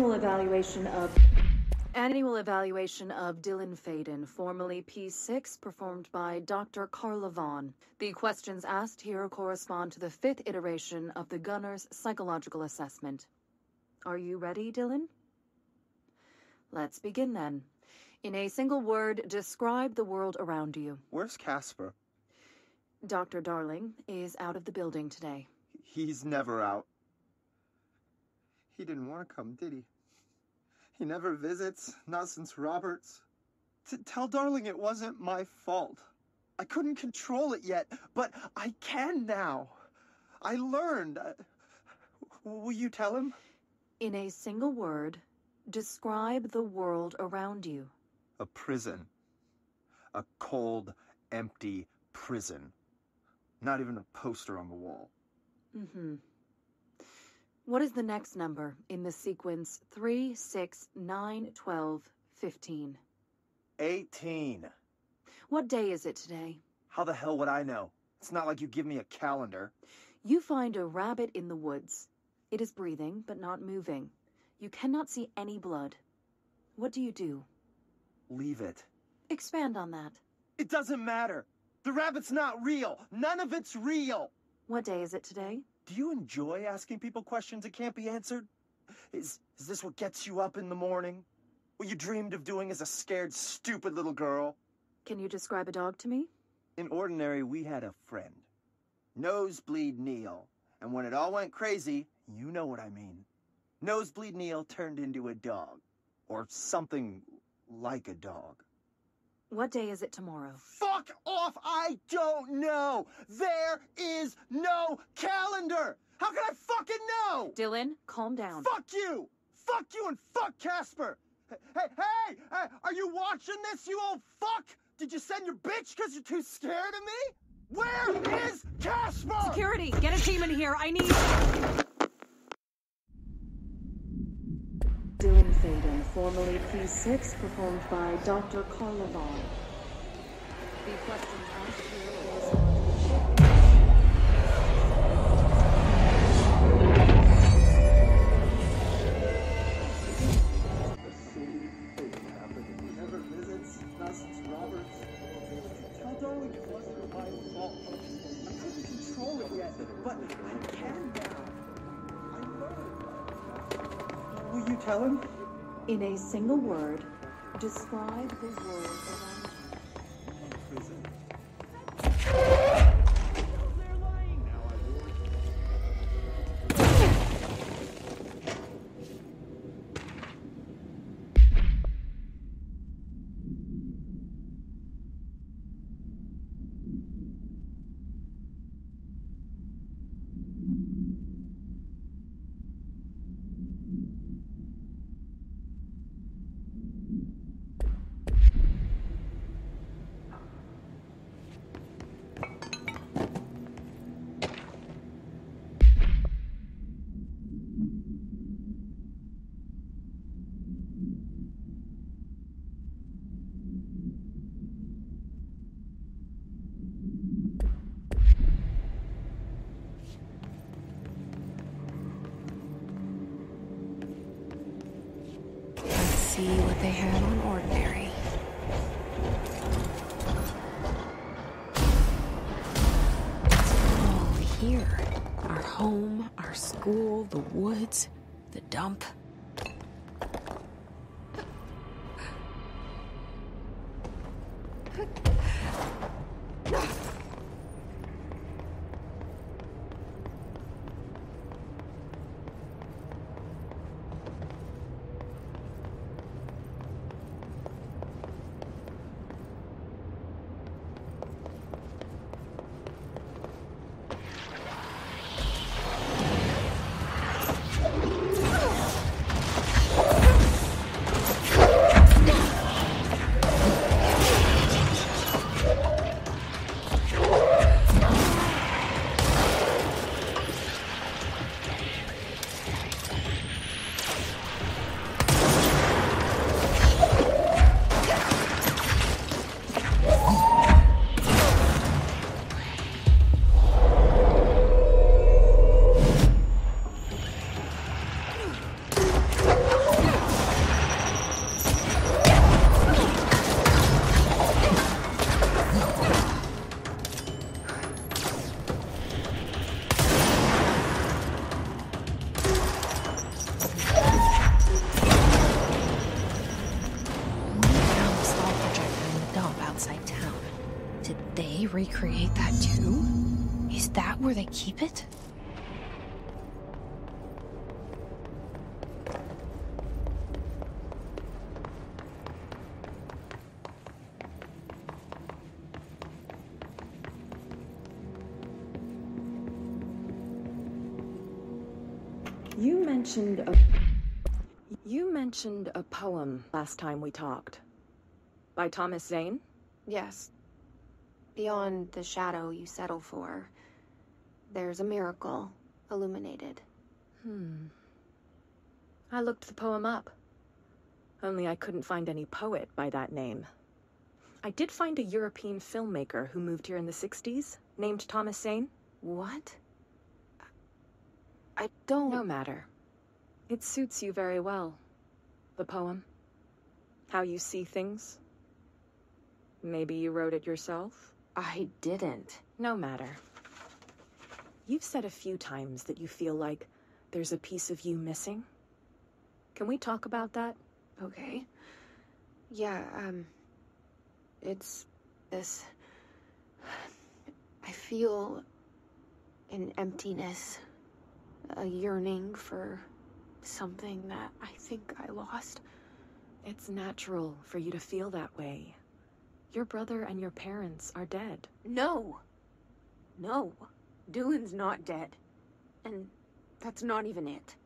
Annual evaluation of Annual evaluation of Dylan Faden, formerly P6, performed by Dr. Carla Vaughn. The questions asked here correspond to the fifth iteration of the Gunner's psychological assessment. Are you ready, Dylan? Let's begin then. In a single word, describe the world around you. Where's Casper? Dr. Darling is out of the building today. He's never out. He didn't want to come, did he? He never visits, not since Roberts. T- tell Darling it wasn't my fault. I couldn't control it yet, but I can now. I learned. Uh, will you tell him? In a single word, describe the world around you. A prison. A cold, empty prison. Not even a poster on the wall. Mm-hmm. What is the next number in the sequence 3, 6, 9, 12, 15? 18. What day is it today? How the hell would I know? It's not like you give me a calendar. You find a rabbit in the woods. It is breathing, but not moving. You cannot see any blood. What do you do? Leave it. Expand on that. It doesn't matter. The rabbit's not real. None of it's real. What day is it today? Do you enjoy asking people questions that can't be answered? Is, is this what gets you up in the morning? What you dreamed of doing as a scared, stupid little girl? Can you describe a dog to me? In ordinary, we had a friend. Nosebleed Neil. And when it all went crazy, you know what I mean. Nosebleed Neil turned into a dog. Or something like a dog. What day is it tomorrow? Fuck off! I don't know! There is no calendar! How can I fucking know? Dylan, calm down. Fuck you! Fuck you and fuck Casper! Hey, hey, hey! Are you watching this, you old fuck? Did you send your bitch because you're too scared of me? Where is Casper? Security, get a team in here. I need. Dylan Faden, formerly P6, performed by Dr. Carla Vaughn. The questions asked here is. But I can now. I. Will you tell him? In a single word, describe the world home, our school, the woods, the dump. Recreate that too? Is that where they keep it? You mentioned a. You mentioned a poem last time we talked. By Thomas Zane? Yes. Beyond the shadow you settle for, there's a miracle illuminated. Hmm. I looked the poem up. Only I couldn't find any poet by that name. I did find a European filmmaker who moved here in the 60s, named Thomas Zane. What? I don't. No matter. It suits you very well. The poem. How you see things. Maybe you wrote it yourself? I didn't. No matter. You've said a few times that you feel like there's a piece of you missing. Can we talk about that? Okay. Yeah, um. It's this. I feel an emptiness, a yearning for something that I think I lost. It's natural for you to feel that way. Your brother and your parents are dead. No! No. Dylan's not dead. And that's not even it.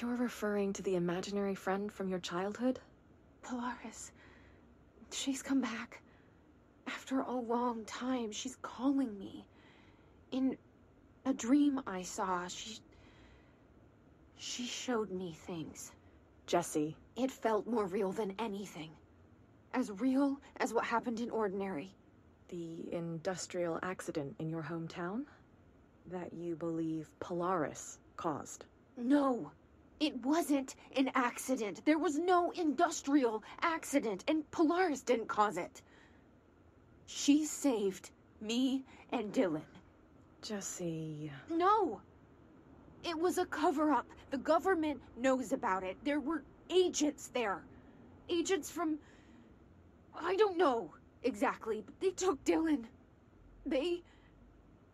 You're referring to the imaginary friend from your childhood? Polaris. She's come back. After a long time, she's calling me. In a dream I saw, she. She showed me things. Jesse. It felt more real than anything. As real as what happened in Ordinary. The industrial accident in your hometown? That you believe Polaris caused? No! It wasn't an accident. There was no industrial accident, and Polaris didn't cause it. She saved me and Dylan. Jesse. No! It was a cover up. The government knows about it. There were agents there. Agents from. I don't know exactly, but they took Dylan. They.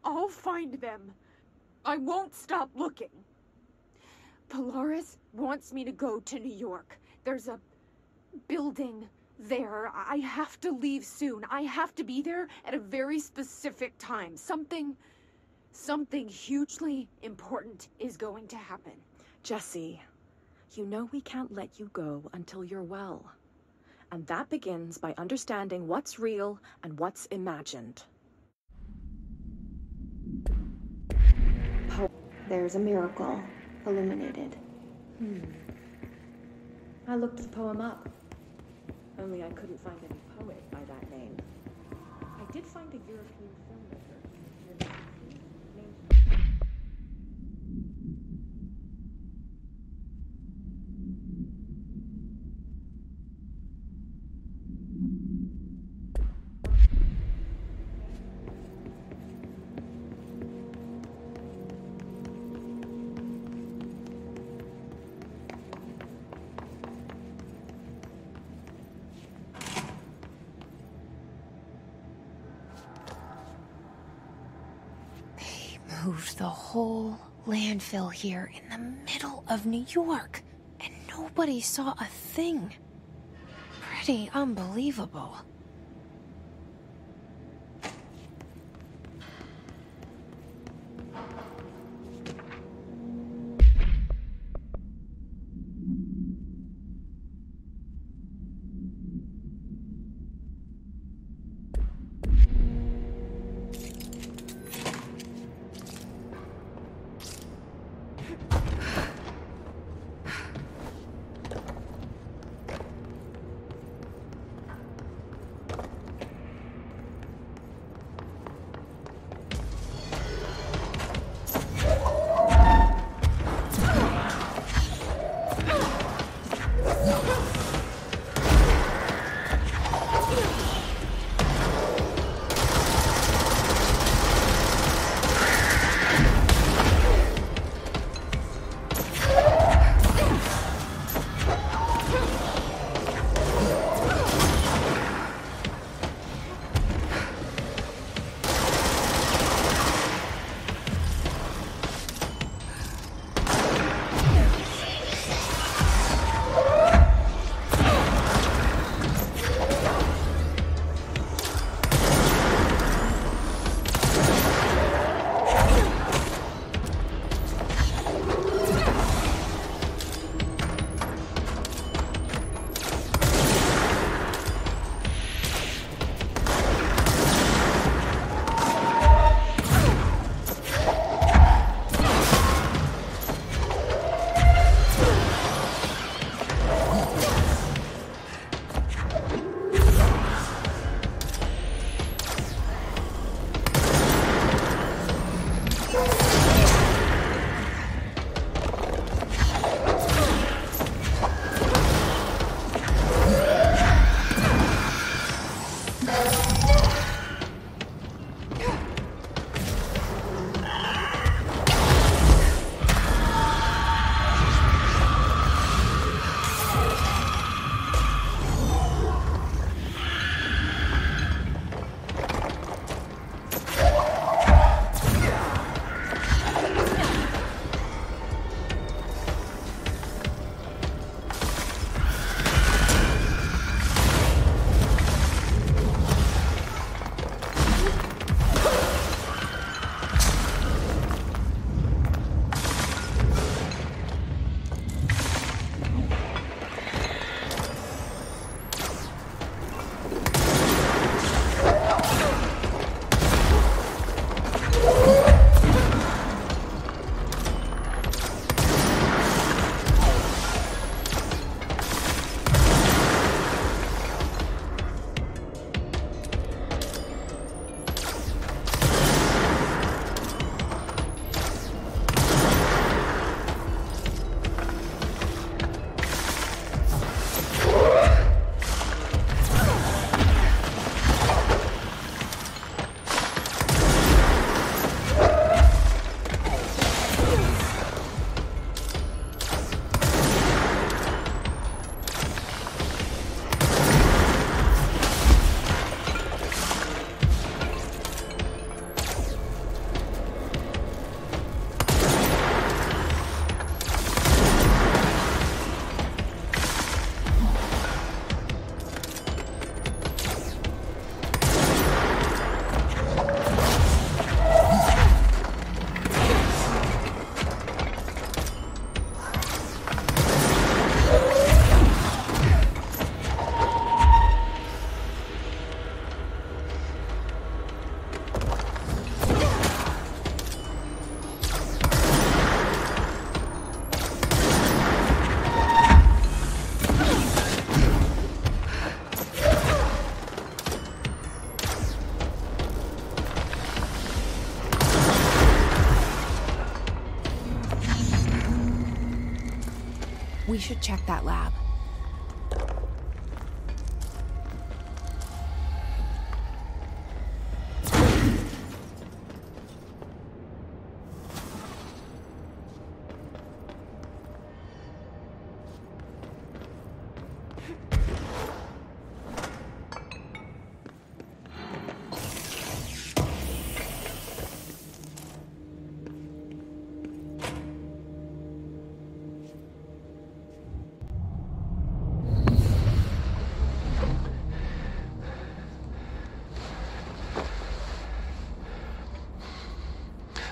I'll find them. I won't stop looking. Polaris wants me to go to New York. There's a building there. I have to leave soon. I have to be there at a very specific time. Something. Something hugely important is going to happen. Jesse, you know we can't let you go until you're well. And that begins by understanding what's real and what's imagined. There's a miracle illuminated. Hmm. I looked the poem up. Only I couldn't find any poet by that name. I did find a European Moved the whole landfill here in the middle of New York, and nobody saw a thing. Pretty unbelievable. Should check that lab.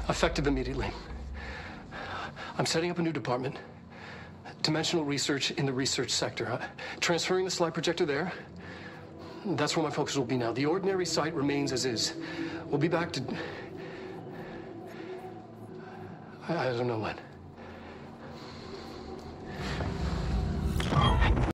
Effective immediately. I'm setting up a new department. Dimensional research in the research sector. Uh, transferring the slide projector there. That's where my focus will be now. The ordinary site remains as is. We'll be back to... I, I don't know when.